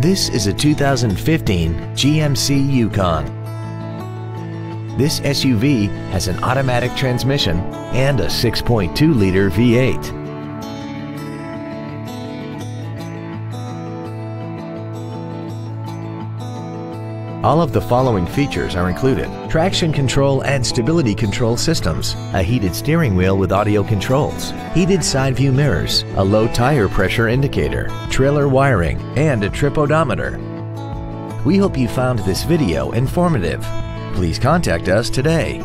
This is a 2015 GMC Yukon. This SUV has an automatic transmission and a 6.2-liter V8. All of the following features are included. Traction control and stability control systems, a heated steering wheel with audio controls, heated side view mirrors, a low tire pressure indicator, trailer wiring, and a trip odometer. We hope you found this video informative. Please contact us today.